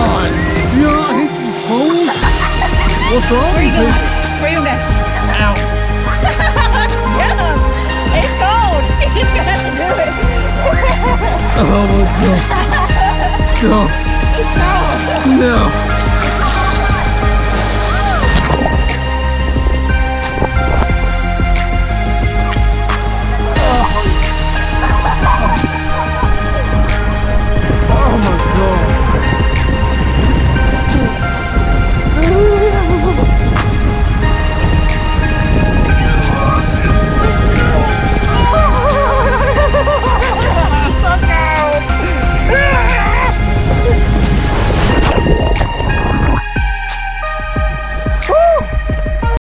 god! Yeah, I hate you cold! What's wrong Where you with you? Where you going? Ow! yeah! It's cold! He's gonna have to do it! oh my god! No! No! No!